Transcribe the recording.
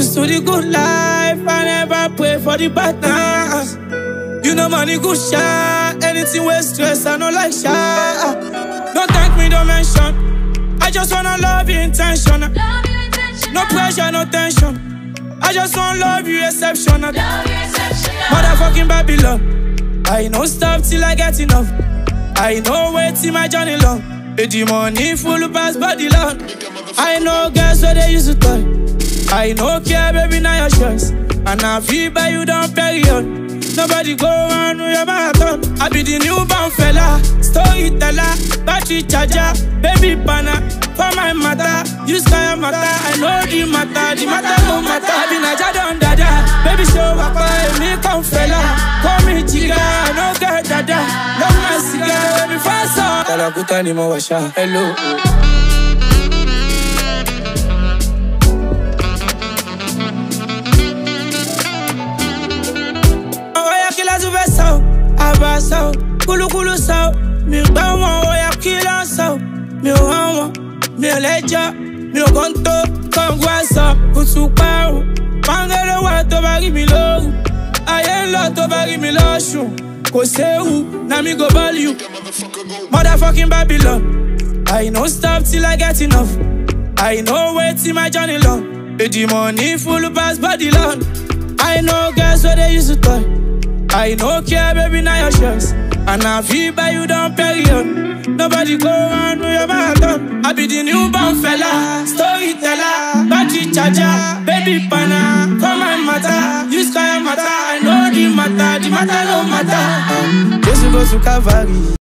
used to the good life, I never pray for the bad times. You know money good shot, anything with stress, I no like shot. Don't thank me, don't mention. I just wanna love you intentional. Love you intentional. No pressure, no tension. I just wanna love you exceptional. Love you exceptional. Motherfucking Babylon. I no stop till I get enough. I know wait till my journey long. The money full pass body long. I know girls where they used to toy. I no care, baby, now your choice. And I feel by you down period. Nobody go on with your marathon. I be the new newborn Fela, storyteller, battery charger, baby banner. For my mother, you sky matter. I know the matter, the matter no matter. I be Naja don dada, baby show up, me come fella. Call me chica, I no get dada. Love my cigar, baby fast on. Kalakuta ni mo washa, hello. Àbá sọ, kúlúkúlú sọ, mi oya kí ló ń sọ, mi wọn, mi lẹ́jọ́, mi ò kàn tó, kọ̀ǹgù wà tó mi ayé lọ tó na mi go motherfucking Babylon, I no stop till I get enough, I no wait till my journey long, the money full pass body long. I know girls where they used to toy. I no care, baby, now your choice. And I feel by you don't down period. Nobody go on with your marathon. I be the new newborn Fela, storyteller, battery charger, baby banner. For my matter, you sky matter. I know the matter, the matter no matter. Just go to Calvary.